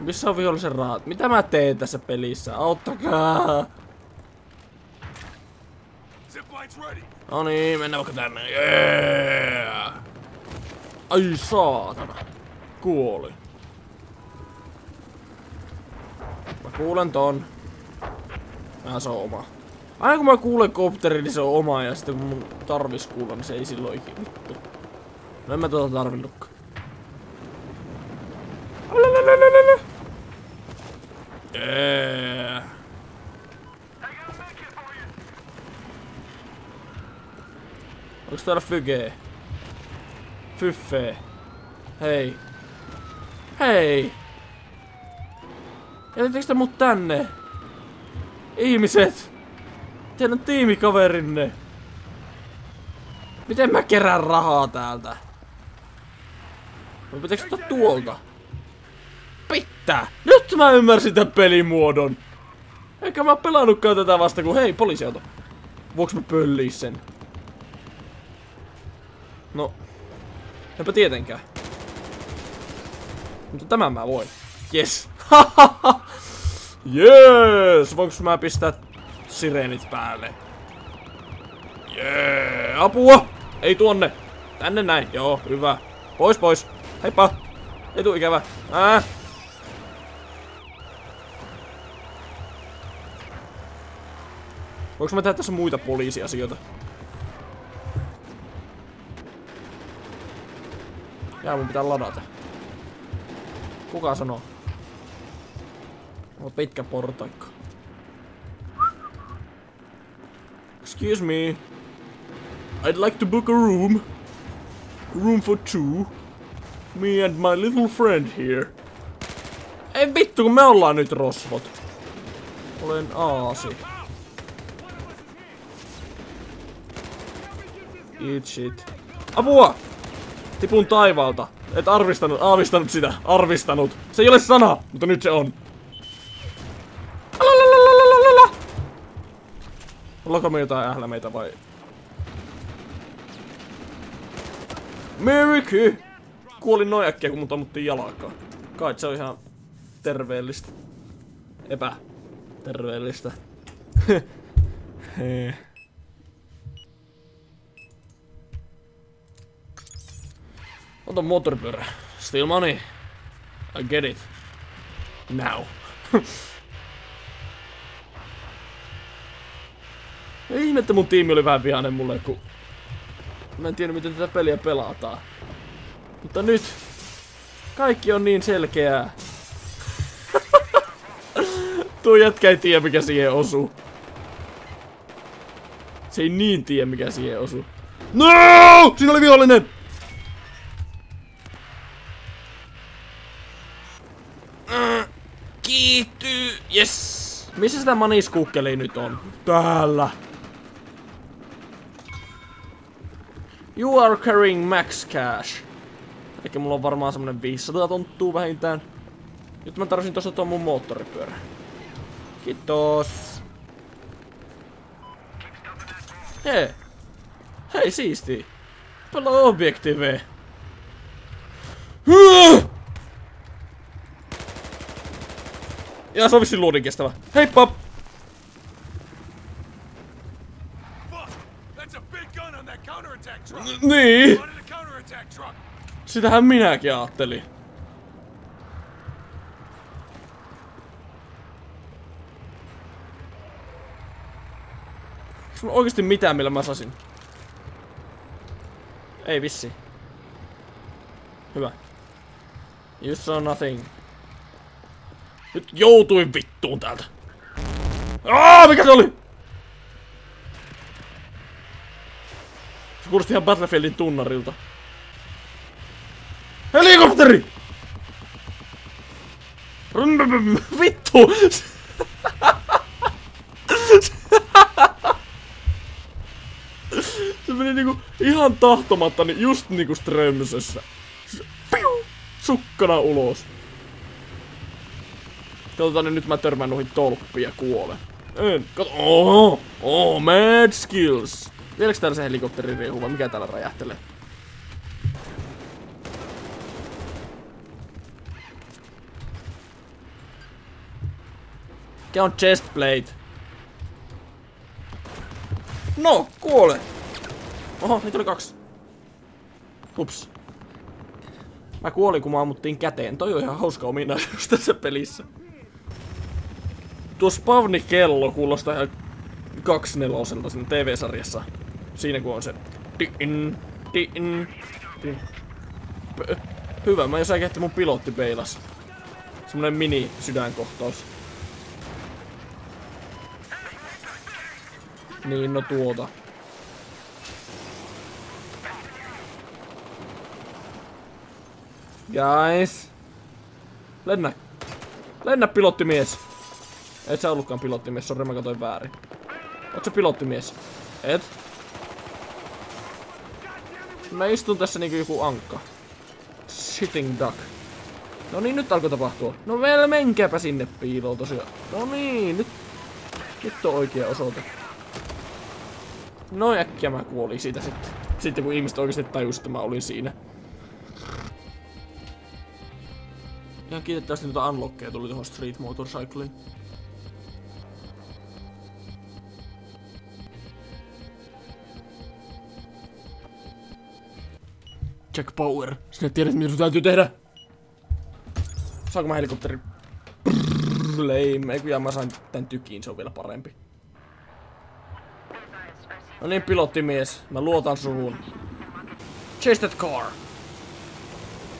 Missä on vihollisen rahat? Mitä mä teen tässä pelissä? Auttakaa! No niin, mennään vaikka tänne. Yeah! Ai saatana. Kuoli. Mä kuulen ton. Mä se on oma. Aina kun mä kuulen kopterin, niin se on oma ja sitten kun mun tarvis kuulla, niin se ei silloin ikinä vittu. No en mä tuota tarvinnutkaan. Yeah. Onks täällä Fyge? Fyffe. Hei. Hei! Jätettekö te mut tänne? Ihmiset! Teidän tiimikaverinne! Miten mä kerään rahaa täältä? Vai pitääkö ottaa tuolta? Pitää! Nyt mä ymmärsin tämän pelimuodon! Eikä mä pelannutkaan tätä vasta kun hei, poliisiauto. Voinko mä pölliä sen? No. Enpä tietenkään. Mutta tämän mä voin. Yes. yes! Voinko mä pistää sireenit päälle? Jee! Apua! Ei tuonne! Tänne näin. Joo, hyvä. Pois pois. Heippa! Etu ikävä. Ää? Voinko mä tehdä tässä muita poliisiasioita? Jää mun pitää ladata. Kuka sanoo? On pitkä portaikko. Excuse me. I'd like to book a room. Room for two. Me and my little friend here. Ei vittu, kun me ollaan nyt rosvot. Olen aasi. Eat shit. Apua! Tipun taivaalta. Et arvistanut, aavistanut sitä. Arvistanut. Se ei ole sana, mutta nyt se on. Ollaanko me jotain ählämeitä vai? Meriky! Kuolin noin äkkiä, kun mut ammuttiin jalkaa. Kai se on ihan terveellistä. Epä. Terveellistä. Hei. Ota moottoripyörä. Steal money. I get it. Now. Ei ihmettä mun tiimi oli vähän vihainen mulle, kun... Mä en tiedä miten tätä peliä pelataan. Mutta nyt... Kaikki on niin selkeää. Tuo jätkä ei tiedä mikä siihen osuu. Se ei niin tiedä mikä siihen osuu. No! Siinä oli vihollinen! Kiihtyy! Yes! Missä sitä maniskuukkeli nyt on? Täällä! You are carrying max cash. Eli mulla on varmaan semmonen 500 tonttuu vähintään. Nyt mä tarvitsin tossa tuon mun moottoripyörä. Kiitos. Hei. Hei siisti. Pelaa objektive. Ja se on vissiin luodin kestävä. Heippa! Niin! Sitähän minäkin ajattelin. Onks mulla oikeesti mitään millä mä sasin? Ei vissi. Hyvä. You saw nothing. Nyt joutuin vittuun täältä. Aa, mikä se oli? Se kuulosti ihan Battlefieldin tunnarilta. Helikopteri! Vittu! Se meni niinku ihan tahtomatta, niin just niinku Strömsössä. Piu! Sukkana ulos. Katsotaan, niin nyt mä törmään noihin tolppiin ja kuolen. En. Kato. Oh, oh, mad skills. Vieläks täällä se helikopteri riehuu vai mikä täällä räjähtelee? Mikä on chestplate? No, kuole! Oho, niitä oli kaksi. Ups. Mä kuolin, kun mä ammuttiin käteen. Toi on ihan hauska ominaisuus tässä pelissä. Tuo spawni-kello kuulostaa ihan kaksineloselta siinä TV-sarjassa. Siinä kun on se... Din, din, din. Hyvä, mä jos että mun pilotti peilas. Semmonen mini sydänkohtaus. Niin, no tuota. Guys. Lennä. Lennä pilottimies. Et sä ollutkaan pilottimies, sori mä katsoin väärin. Oot sä pilottimies? Et? Mä istun tässä niinku joku ankka. Sitting duck. No niin, nyt alkoi tapahtua. No vielä menkääpä sinne piiloon tosiaan. No niin, nyt... Nyt on oikea osoite. No äkkiä mä kuolin siitä sitten. Sitten kun ihmiset oikeasti tajusivat, että mä olin siinä. Ihan kiitettävästi noita unlockkeja tuli tuohon Street Motorcycleen. Jack Power. Sinä tiedät, mitä sun täytyy tehdä. Saanko mä helikopterin? Lame. Ei kun mä sain tän tykiin, se on vielä parempi. No niin, pilottimies. Mä luotan suhun. Chase that car.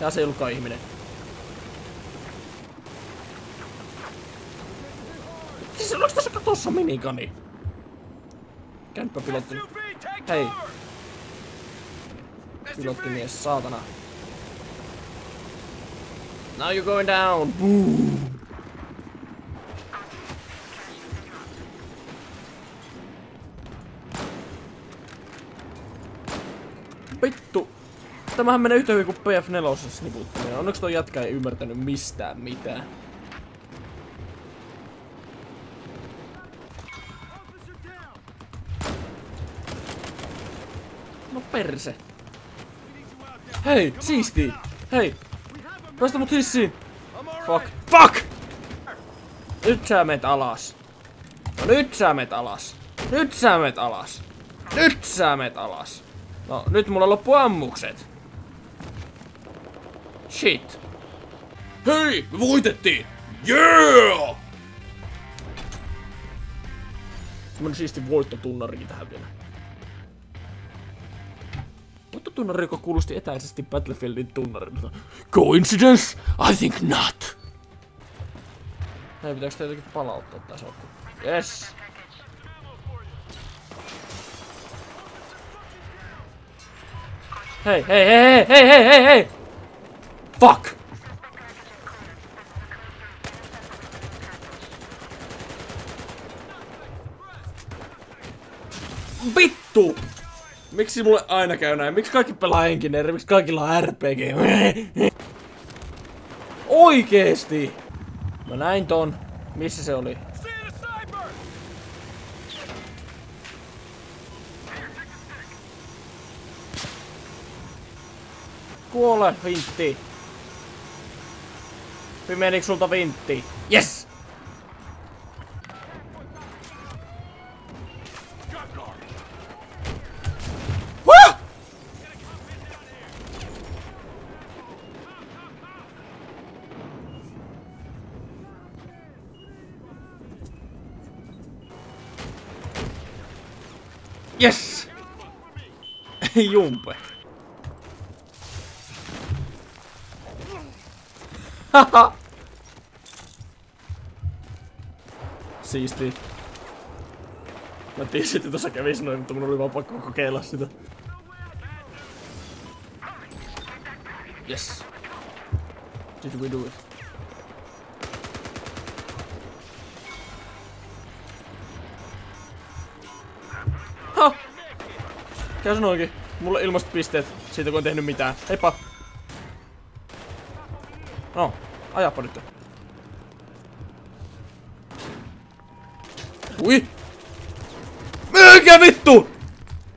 Ja se ei ollutkaan ihminen. Siis onko tässä katossa minikani? Kämppäpilotti. Hei. Pilottimies, saatana. Now you're going down. Boom. Vittu. Tämähän menee yhtä hyvin kuin PF4 niputtaminen. Onneksi toi jätkä ei ymmärtänyt mistään mitään. No perse. Hei, siisti. Hei. Päästä mut hissiin. Fuck. Fuck! Nyt sä met alas. No nyt sä met alas. Nyt sä met alas. Nyt sä met alas. No, nyt mulla loppu ammukset. Shit. Hei, me voitettiin! Yeah! Semmonen siisti voittotunnarikin tähän vielä. Voittotunnari, joka kuulosti etäisesti Battlefieldin tunnarilta. Coincidence? I think not! Hei, pitääkö sitä jotenkin palauttaa tää sokku? Yes! Hey, hey, hey, hey, hey, hey, hey! Fuck! Vittu! Miksi mulle aina käy näin? Miksi kaikki pelaa engineeri? Miksi kaikilla on RPG? Oikeesti! Mä näin ton. Missä se oli? Kuole, vintti. Menikö sulta vintti? Yes! Yes! Jumpe. Siisti. Mä tiesin, että tossa kävis noin, mutta mun oli vaan pakko kokeilla sitä. Yes. Did we do it? Ha! Käy sanoinkin. Mulla ilmast pisteet siitä kun en tehnyt mitään. Heippa! No, ajapa nyt. Ui! Mikä vittu?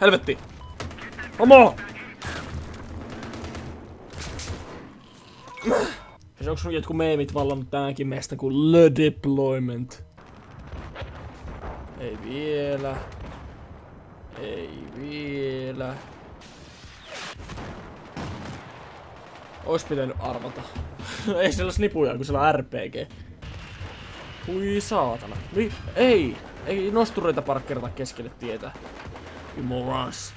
Helvetti! Homo! Ja onks sun jotkut meemit vallannut tänäänkin meistä kuin Le Deployment? Ei vielä. Ei vielä. Ois pitänyt arvata. ei sillä snipuja, kun sillä on RPG. Hui saatana. Mi ei! Ei nostureita parkkerata keskelle tietä. You morons.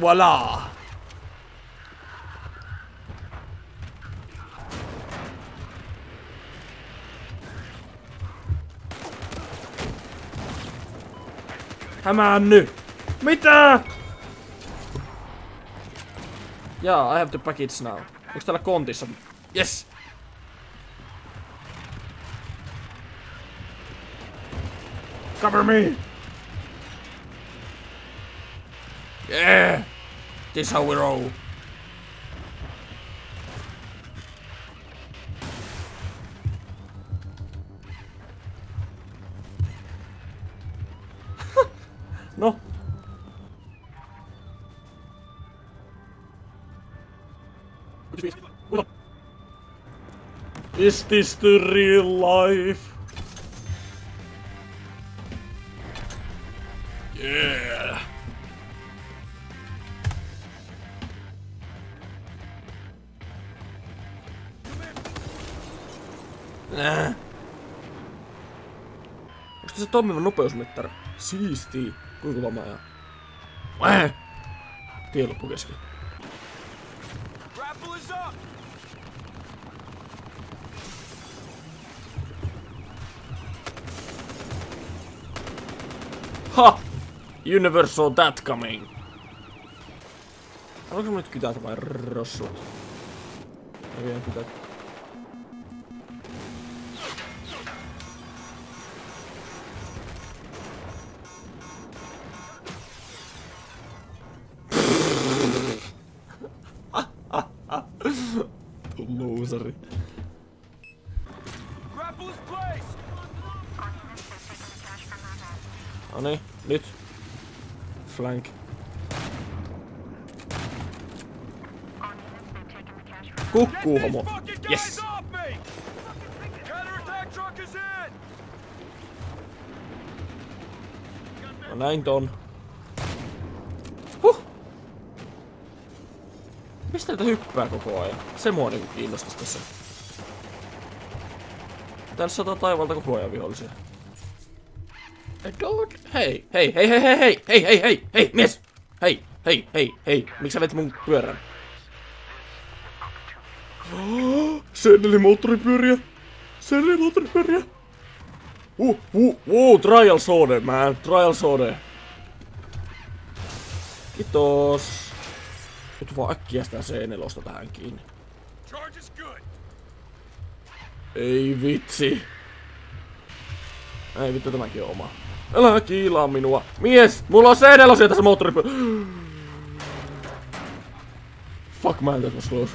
Voila! Hämäänny! Mitä? Yeah, I have the package now. Onks täällä kontissa? Yes! Cover me! Yeah! This how we roll. No. Is this the real life? Yeah. Nää. Onko se toimiva nopeusmittari? Siisti. Kuinka kova mä ajan? Äh. Tie loppu kesken. Ha! Saw that coming. Haluanko mä nyt kytätä vai rossut? Ei vielä kytätä. Loosari. No niin, nyt. Flank. Kukkuu homo. Yes. No näin ton. Mistä näitä hyppää koko ajan? Se mua niinku kiinnostais tässä. Täällä sataa taivalta koko ajan vihollisia. Don't... Hei, hei, hei, hei, hei, hei, hei, hei, hei, hei, mies! Hei, hei, hei, hei, miksi sä vet mun pyörän? Sen eli moottoripyöriä! Sen eli moottoripyöriä! Uh, uh, uh, trial sode, man, trial sode. Kiitos. Nyt vaan äkkiä sitä C4 tähän kiinni. Ei vitsi. Ei vittu, tämäkin on oma. Älä kiilaa minua. Mies, mulla on C4 tässä moottoripyörä. Fuck man, that was close.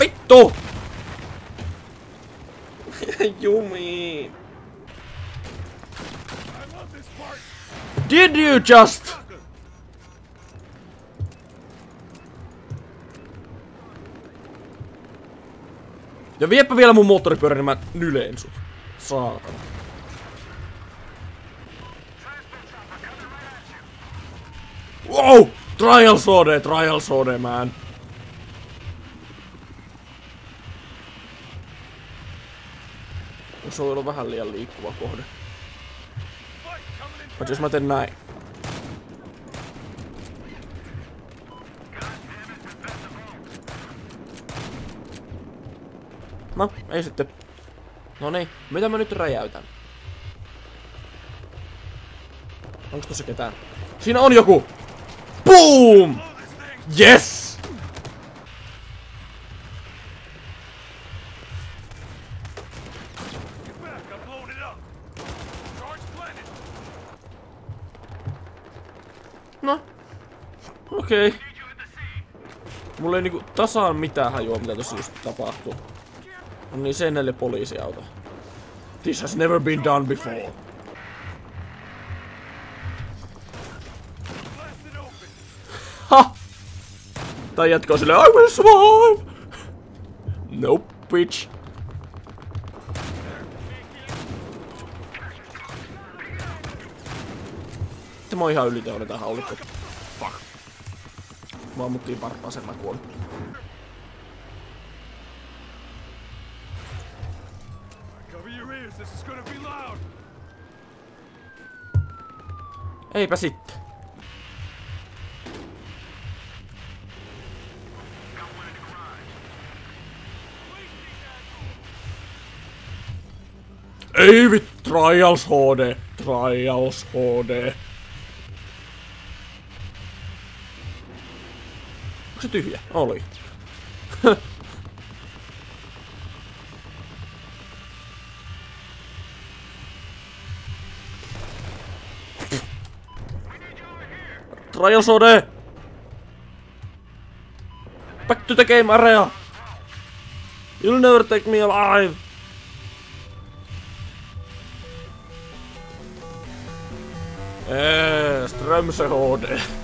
Vittu! Jumi. I love this part! Did you just? Ja viepä vielä mun moottoripyörä, niin mä nyleen sut. Saatana. Wow! Trial sode, trial sode, man. Se on ollut vähän liian liikkuva kohde. Mutta jos mä teen näin. No, ei sitten. No niin, mitä mä nyt räjäytän? Onko tossa ketään? Siinä on joku! Boom! Yes! Okei. Okay. Mulla ei niinku tasaan mitään hajua, mitä tossa just tapahtuu. On niin seinälle poliisiauto. This has never been done before. Ha! Tai jatkoo silleen, I will survive! Nope, bitch. Tämä on ihan ylitehoinen tää haulikko. Mä ammuttiin varpaaseen, mä kuolin. Eipä sitten. Ei vit, Trials HD, Trials HD. Se tyhjä? Oli. HD! Back to the game area! You'll never take me alive! Eee, Strömse HD.